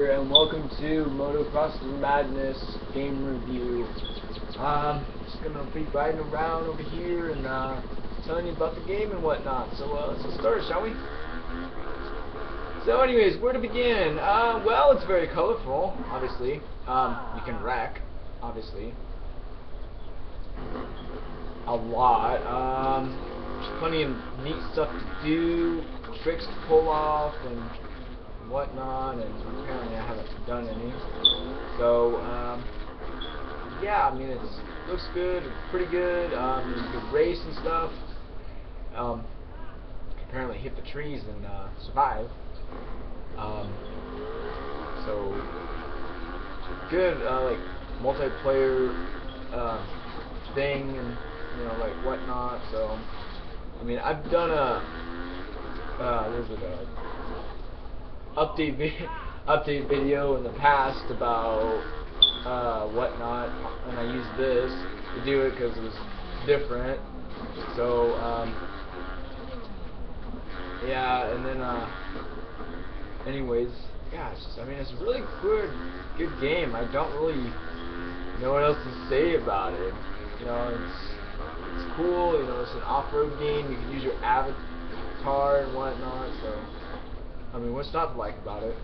and welcome to Motocross Madness game review. Um, just gonna be riding around over here and uh, telling you about the game and whatnot. So uh, let's get started, shall we? So, anyways, where to begin? Uh, well, it's very colorful, obviously. Um, you can wreck, obviously. A lot. Um, plenty of neat stuff to do, tricks to pull off, and whatnot, and apparently I haven't done any. So, um, yeah, I mean, it looks good, pretty good. Um, can race and stuff. Um, apparently hit the trees and uh, survive. Um, so, good, uh, like, multiplayer uh, thing and, you know, like, whatnot. So, I mean, I've done a, uh, what was it, uh, update vi update video in the past about uh, whatnot, and I used this to do it because it was different. So um, yeah, and then uh, anyways, yeah, I mean it's a really good good game. I don't really know what else to say about it. You know, it's it's cool. You know, it's an off-road game. You can use your avatar and whatnot. So. I mean, what's not to like about it?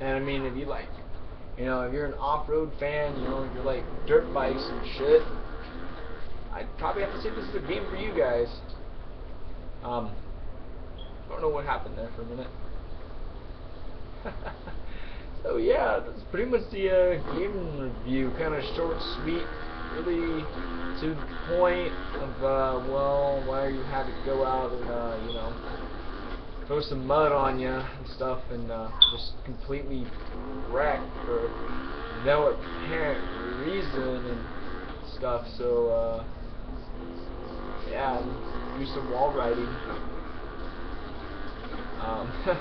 And I mean, if you like, you know, if you're an off-road fan, you know, you're like dirt bikes and shit, I'd probably have to say this is a game for you guys. Um, don't know what happened there for a minute. so yeah, that's pretty much the uh, game review, kind of short, sweet really to the point of, uh, well, why you had to go out and, uh, you know, throw some mud on you and stuff and uh, just completely wreck for no apparent reason and stuff. So, uh, yeah, do some wall riding. Um,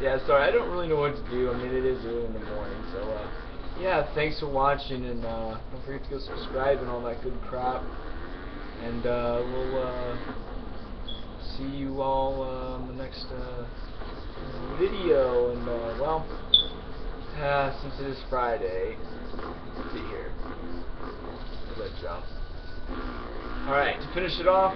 yeah, sorry, I don't really know what to do. I mean, it is early in the morning, so, uh, yeah, thanks for watching, and uh, don't forget to go subscribe and all that good crap. And uh, we'll uh, see you all uh, in the next uh, video. And uh, well, since it is Friday, let's see here. Let jump. All right, to finish it off.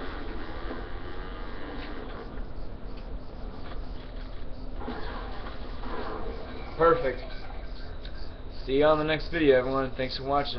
Perfect. See you on the next video, everyone. Thanks for watching.